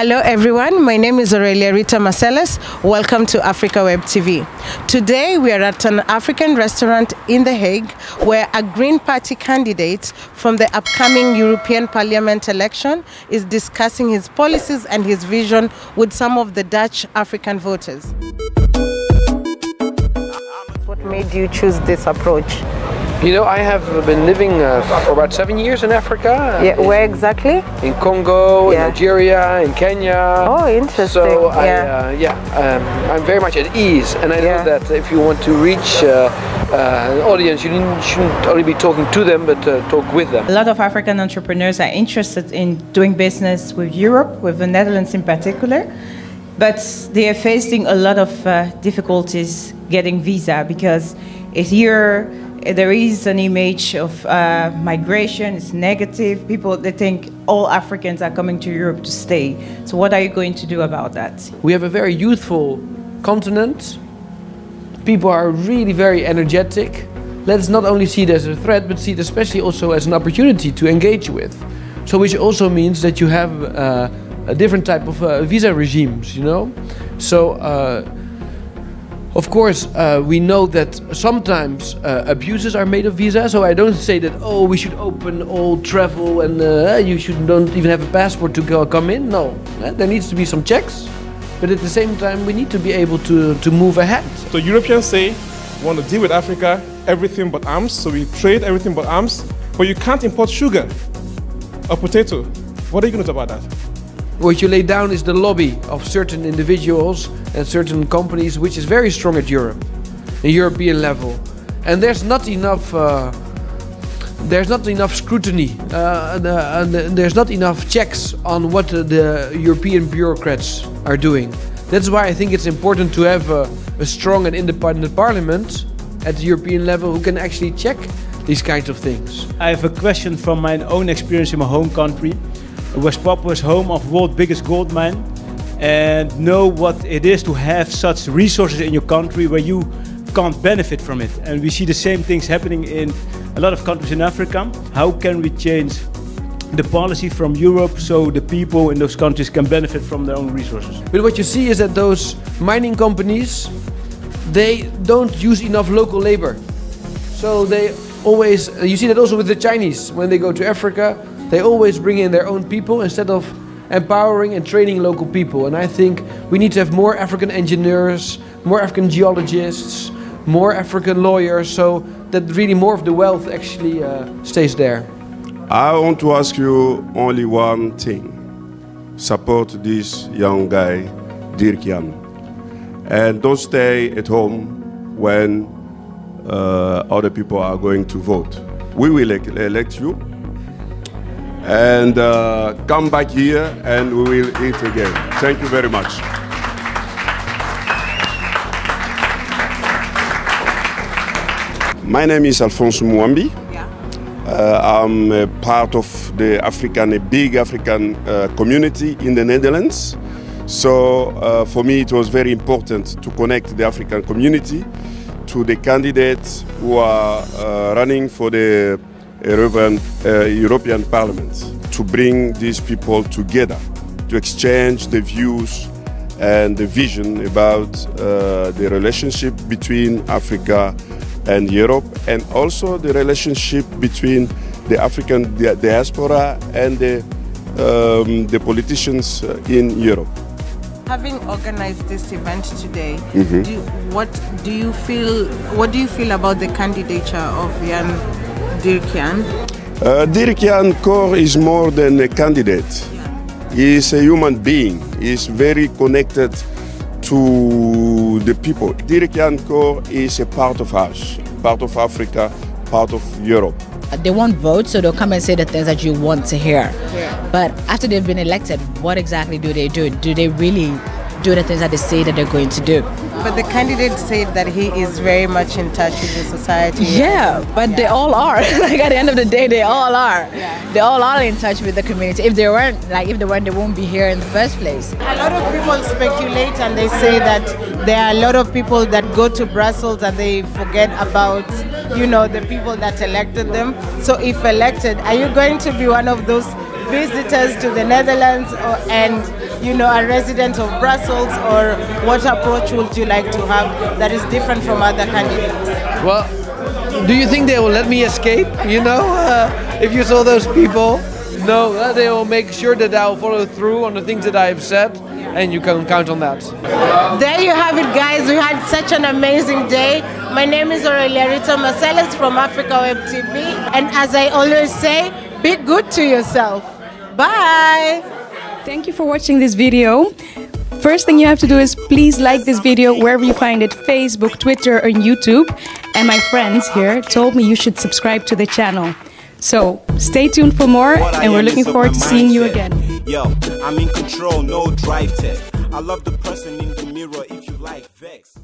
Hello, everyone. My name is Aurelia Rita Marcellus. Welcome to Africa Web TV. Today, we are at an African restaurant in The Hague where a Green Party candidate from the upcoming European Parliament election is discussing his policies and his vision with some of the Dutch African voters. What made you choose this approach? You know, I have been living uh, for about seven years in Africa. Yeah, where exactly? In Congo, Yeah. in Nigeria, in Kenya. Oh, interesting. So I, Yeah. uh, yeah, um, I'm very much at ease, and I know that if you want to reach uh, uh, an audience, you shouldn't only be talking to them, but uh, talk with them. A lot of African entrepreneurs are interested in doing business with Europe, with the Netherlands in particular, but they are facing a lot of uh, difficulties getting visa because here uh, there is an image of uh, migration, it's negative. People they think all Africans are coming to Europe to stay. So what are you going to do about that? We have a very youthful continent. People are really very energetic. Let's not only see it as a threat, but see it especially also as an opportunity to engage with. So, which also means that you have uh, a different type of uh, visa regimes, you know. So, uh, of course, uh, we know that sometimes uh, abuses are made of visa. So I don't say that oh we should open all travel and uh, you should don't even have a passport to go come in. No, Uh, there needs to be some checks, but at the same time we need to be able to to move ahead. So Europeans say we want to deal with Africa, everything but arms. So we trade everything but arms, but you can't import sugar or potato. What are you going to do about that? What you lay down is the lobby of certain individuals and certain companies, which is very strong at Europe, the European level, and there's not enough. Uh, there's not enough scrutiny uh, and, uh, and, there's not enough checks on what the European bureaucrats are doing. That's why I think it's important to have a strong and independent parliament at the European level who can actually check these kinds of things. I have a question from my own experience in my home country. West Papua is home of world's biggest gold mine and know what it is to have such resources in your country where you can't benefit from it. And we see the same things happening in a lot of countries in Africa. How can we change the policy from Europe so the people in those countries can benefit from their own resources? But what you see is that those mining companies, they don't use enough local labor. So they always, you see that also with the Chinese, when they go to Africa, they always bring in their own people instead of empowering and training local people. And I think we need to have more African engineers, more African geologists, more African lawyers, so that really more of the wealth actually uh, stays there. I want to ask you only one thing. Support this young guy, Dirk Jan. And don't stay at home when uh, other people are going to vote. We will elect, elect you. And uh, come back here and we will eat again. Thank you very much. My name is Alphonse Muambi. Uh, I'm a part of the African, a big African uh, community in the Netherlands. So uh, for me, it was very important to connect the African community to the candidates who are uh, running for the European, uh, European Parliament to bring these people together, to exchange the views and the vision about uh, the relationship between Africa and Europe, and also the relationship between the African diaspora and the, um, the politicians uh, in Europe. Having organized this event today, Mhm. do, what do you feel? What do you feel about the candidature of Jan Dirkian? Uh, Dirk Jan Koch is more than a candidate. He is a human being. He is very connected to the people. Dirk Jan Koch is a part of us, part of Africa, part of Europe. They won't vote, so they'll come and say the things that you want to hear. But after they've been elected, what exactly do they do? Do they really do the things that they say that they're going to do? But the candidate said that he is very much in touch with the society. Yeah, but they all are. like at the end of the day, they all are. They all are in touch with the community. If they weren't, like if they weren't, they won't be here in the first place. A lot of people speculate and they say that there are a lot of people that go to Brussels and they forget about, you know, the people that elected them. So if elected, are you going to be one of those visitors to the Netherlands or, and you know a resident of Brussels or what approach would you like to have that is different from other candidates? Well, do you think they will let me escape? You know, uh, if you saw those people, no, uh, they will make sure that I'll follow through on the things that I have said, and you can count on that. There you have it, guys. We had such an amazing day. My name is Aurelia Rita Marcellus from Africa Web TV, and as I always say, be good to yourself. Bye. Thank you for watching this video. First thing you have to do is please like this video wherever you find it Facebook, Twitter, or YouTube. And my friends here told me you should subscribe to the channel. So stay tuned for more, and we're looking forward to seeing you again. Yo, I'm in control, no drive test. I love the person in the mirror if you like vex.